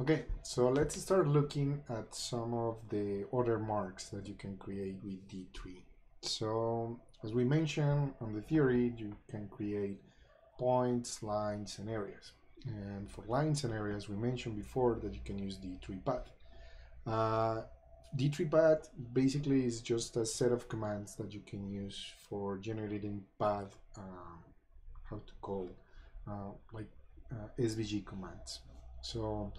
Okay, so let's start looking at some of the other marks that you can create with D3. So as we mentioned on the theory, you can create points, lines, and areas. And for lines and areas, we mentioned before that you can use D3 path. Uh, D3 path basically is just a set of commands that you can use for generating path, um, how to call, uh, like uh, SVG commands. So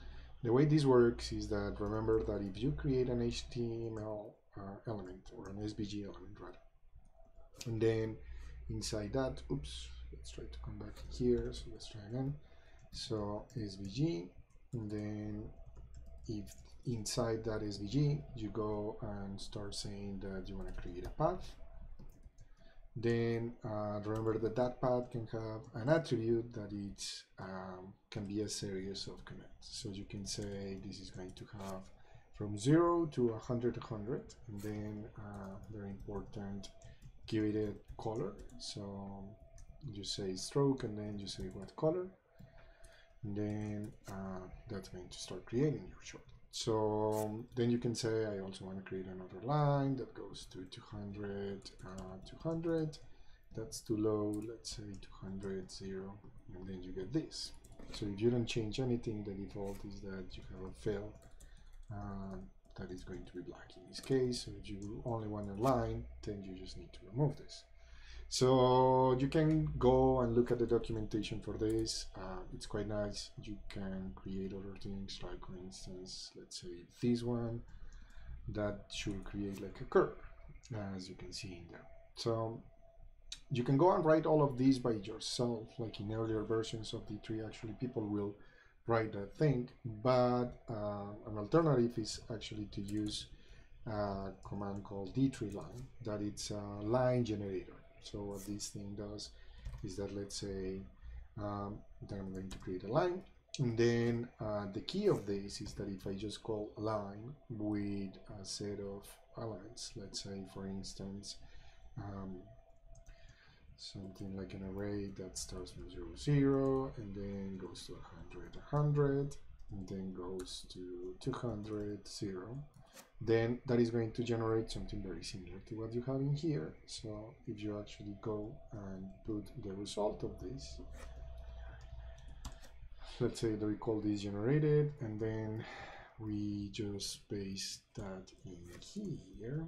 the way this works is that remember that if you create an HTML uh, element or an SVG element rather, and then inside that, oops, let's try to come back here. So let's try again. So SVG, and then if inside that SVG you go and start saying that you want to create a path, then uh, remember that that path can have an attribute that it um, can be a series of commands. So you can say this is going to have from 0 to 100, 100, and then uh, very important, give it a color. So you say stroke, and then you say what color, and then uh, that's going to start creating your short. So then you can say, I also want to create another line that goes to 200, uh, 200. That's too low, let's say 200, 0, and then you get this. So if you don't change anything, the default is that you have a fill uh, that is going to be black in this case. So if you only want a line, then you just need to remove this. So you can go and look at the documentation for this. Uh, it's quite nice. You can create other things like, for instance, let's say this one that should create like a curve, as you can see in there. So you can go and write all of these by yourself, like in earlier versions of D3, actually people will write that thing, but uh, an alternative is actually to use a command called D3 line, that it's a line generator. So what this thing does is that let's say um, that I'm going to create a line. And then uh, the key of this is that if I just call line with a set of lines, let's say for instance um, something like an array that starts from 0, 0 and then goes to 100, 100 and then goes to 200, 0 then that is going to generate something very similar to what you have in here. So if you actually go and put the result of this, let's say that we call this generated and then we just paste that in here,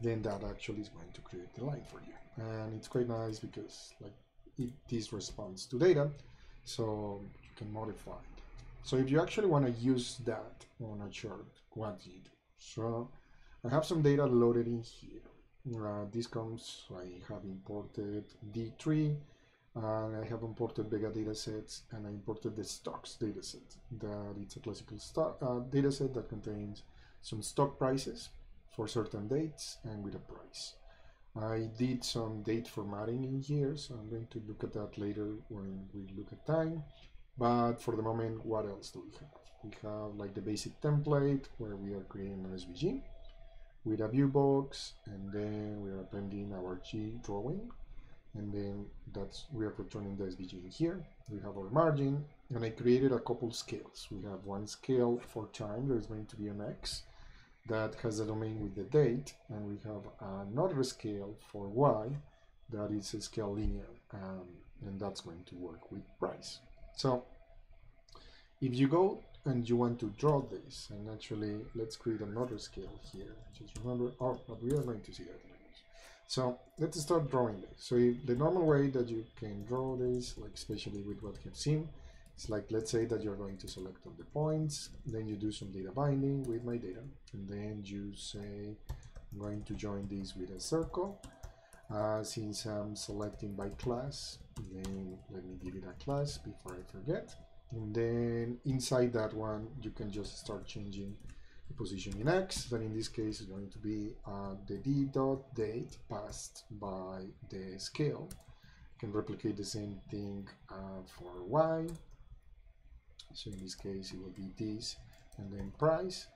then that actually is going to create the line for you. And it's quite nice because like it this responds to data, so you can modify. So if you actually want to use that on a chart, what do you do? So I have some data loaded in here. Uh, this comes, I have imported D3, and I have imported Vega datasets, and I imported the stocks dataset. That it's a classical stock, uh, dataset that contains some stock prices for certain dates and with a price. I did some date formatting in here, so I'm going to look at that later when we look at time. But for the moment, what else do we have? we have like the basic template where we are creating an SVG with a view box and then we are appending our G drawing and then that's we are returning the SVG in here. We have our margin and I created a couple scales. We have one scale for time, there's going to be an X that has a domain with the date and we have another scale for Y that is a scale linear um, and that's going to work with price. So if you go and you want to draw this and actually let's create another scale here just remember oh but we are going to see that so let's start drawing this. So the normal way that you can draw this like especially with what you've seen it's like let's say that you're going to select all the points then you do some data binding with my data and then you say I'm going to join this with a circle uh, since I'm selecting by class then let me give it a class before I forget. And then inside that one you can just start changing the position in x that in this case it's going to be uh, the d dot date passed by the scale. You can replicate the same thing uh, for y. So in this case it will be this and then price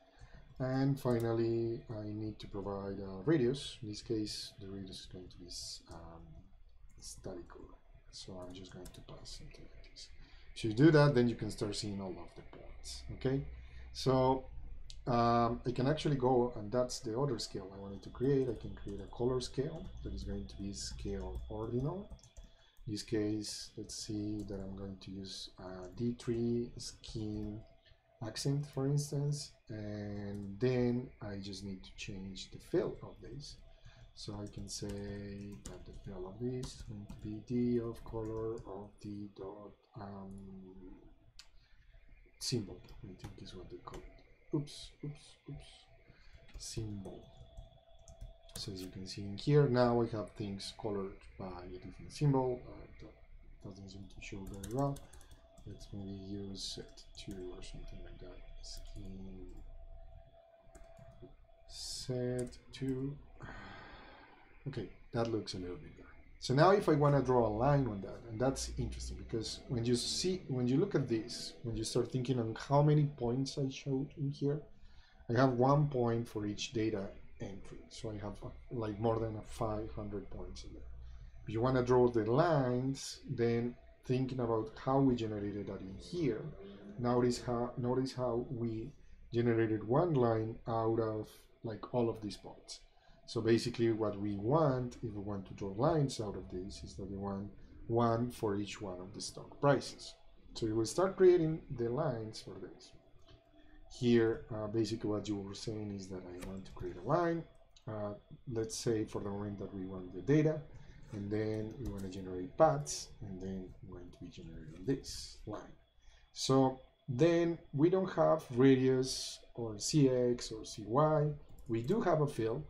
and finally I need to provide a radius in this case the radius is going to be um, so I'm just going to pass like this If you do that, then you can start seeing all of the points, okay? So um, I can actually go, and that's the other scale I wanted to create. I can create a color scale that is going to be scale ordinal. In this case, let's see that I'm going to use a D3 scheme accent, for instance, and then I just need to change the fill of this. So I can say that the fill of this is going to be d of color of the dot um, symbol. I think is what they call it. Oops, oops, oops. Symbol. So as you can see in here, now we have things colored by a different symbol. Uh, that doesn't seem to show very well. Let's maybe use set to or something like that. Scheme set to Okay, that looks a little better. So now if I want to draw a line on that, and that's interesting because when you see, when you look at this, when you start thinking on how many points I showed in here, I have one point for each data entry. So I have uh, like more than a 500 points in there. If you want to draw the lines, then thinking about how we generated that in here, notice how, notice how we generated one line out of like all of these points. So basically what we want, if we want to draw lines out of this, is that we want one for each one of the stock prices. So we will start creating the lines for this. Here, uh, basically what you were saying is that I want to create a line. Uh, let's say for the moment that we want the data, and then we want to generate paths, and then we're going to be generating this line. So then we don't have radius or cx or cy. We do have a fill,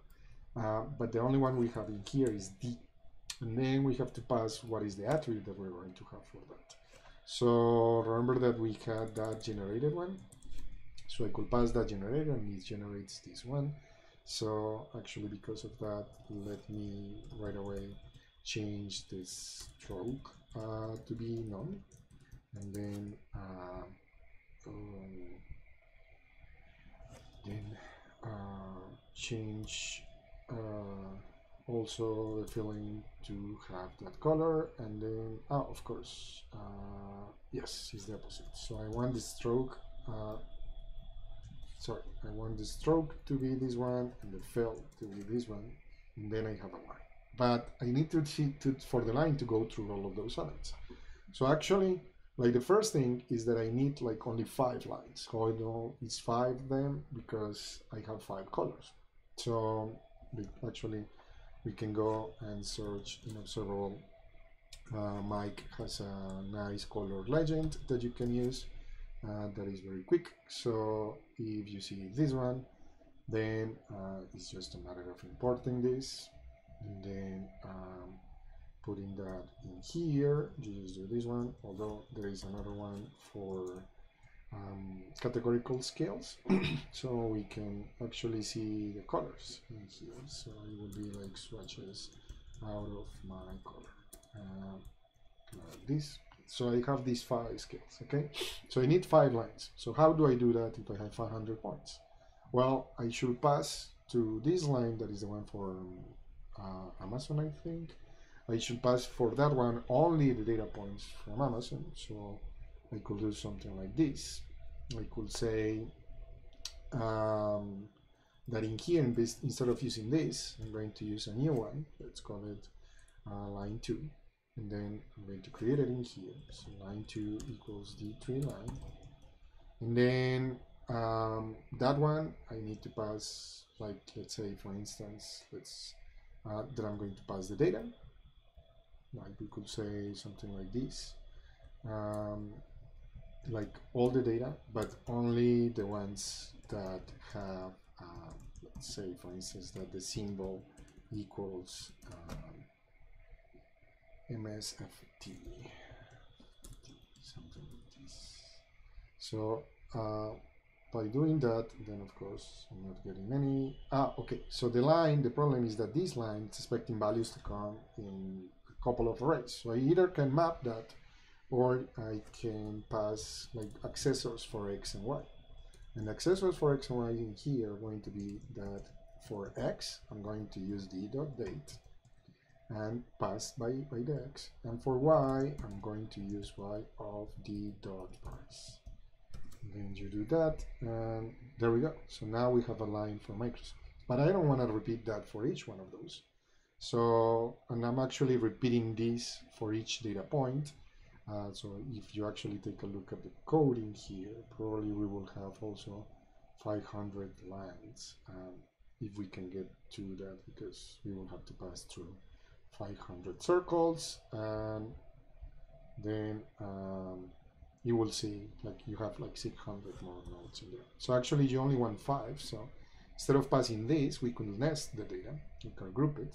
uh, but the only one we have in here is D. And then we have to pass what is the attribute that we're going to have for that. So remember that we had that generated one. So I could pass that generator and it generates this one. So actually because of that, let me right away change this stroke uh, to be none. And then, uh, um, then uh, change uh, also the filling to have that color. And then oh of course uh, yes it's the opposite. So I want the stroke uh, sorry I want the stroke to be this one and the fill to be this one. And then I have a line but I need to, to for the line to go through all of those elements. So actually like the first thing is that I need like only five lines. So I know it's five of them because I have five colors. So actually we can go and search in observable uh, Mike has a nice color legend that you can use uh, that is very quick. So if you see this one then uh, it's just a matter of importing this and then um, putting that in here just do this one although there is another one for um, categorical scales. So we can actually see the colors in here. So it will be like swatches out of my color uh, like this. So I have these five scales okay? So I need five lines. So how do I do that if I have 500 points? Well I should pass to this line that is the one for uh, Amazon I think I should pass for that one only the data points from Amazon so I could do something like this. I could say um, that in here, instead of using this, I'm going to use a new one. Let's call it uh, line 2. And then I'm going to create it in here. So line 2 equals D3 line. And then um, that one, I need to pass, like, let's say, for instance, let's uh, that I'm going to pass the data. Like we could say something like this. Um, like all the data, but only the ones that have, uh, let's say, for instance, that the symbol equals um, MSFT, something like this. So uh, by doing that, then of course I'm not getting any. Ah, okay. So the line, the problem is that this line is expecting values to come in a couple of arrays. So I either can map that or I can pass like accessors for x and y. And accessors for x and y in here are going to be that for x, I'm going to use the dot date. and pass by, by the x. And for y, I'm going to use y of d dot price. Then you do that, and there we go. So now we have a line for Microsoft. But I don't want to repeat that for each one of those. So, and I'm actually repeating this for each data point. Uh, so if you actually take a look at the coding here, probably we will have also 500 lines um, if we can get to that because we will have to pass through 500 circles and then um, you will see like you have like 600 more nodes in there. So actually you only want five. So instead of passing this, we could nest the data. We can group it.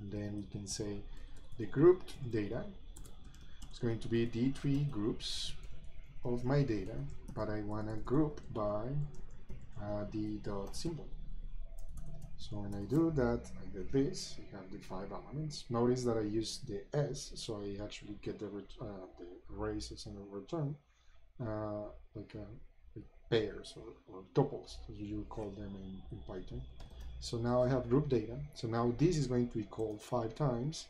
And then we can say the grouped data is going to be D3 groups of my data, but I want to group by uh, the dot symbol. So when I do that, I get this, I have the five elements. Notice that I use the S, so I actually get the, uh, the arrays as a return, uh, like, uh, like, pairs or, or tuples, as you call them in, in Python. So now I have group data. So now this is going to be called five times.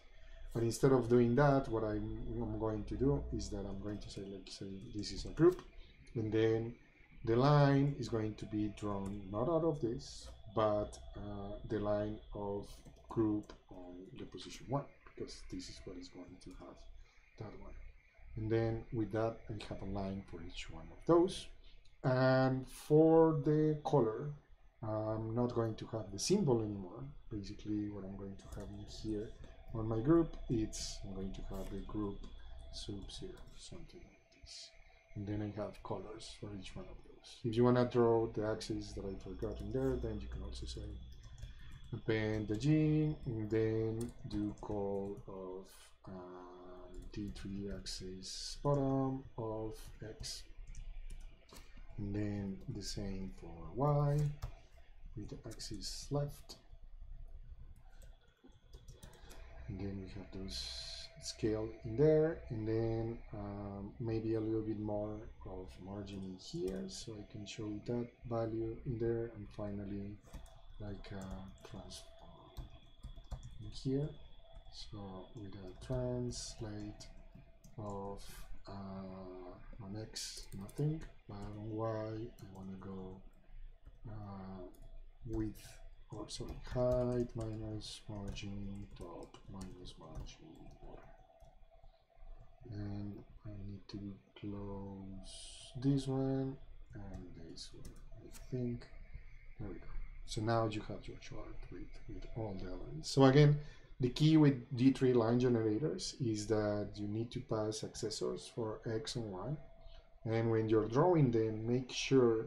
But instead of doing that, what I'm, I'm going to do is that I'm going to say, like, say this is a group. And then the line is going to be drawn not out of this, but uh, the line of group on the position one, because this is what is going to have that one. And then with that, I have a line for each one of those. And for the color, I'm not going to have the symbol anymore. Basically, what I'm going to have in here on my group, it's I'm going to have the group sub zero, something like this. And then I have colors for each one of those. If you want to draw the axis that I forgot in there, then you can also say append the G, and then do call of um, D3 axis bottom of X. And then the same for Y with the axis left. And then we have those scale in there and then um, maybe a little bit more of margin in here so I can show that value in there and finally like a transform in here. So with a translate of uh, on X nothing but on Y I want to go uh, width or sorry height minus margin top minus margin and I need to close this one and this one I think. There we go. So now you have your chart with, with all the elements. So again the key with D3 line generators is that you need to pass accessors for X and Y. And when you're drawing them make sure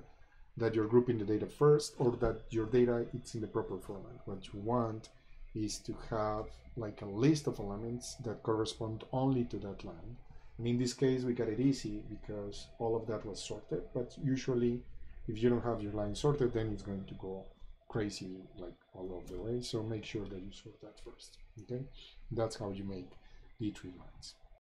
that you're grouping the data first or that your data it's in the proper format. What you want is to have like a list of elements that correspond only to that line. And in this case, we got it easy because all of that was sorted. But usually, if you don't have your line sorted, then it's going to go crazy like all of the way. So make sure that you sort that first. Okay, that's how you make D3 lines.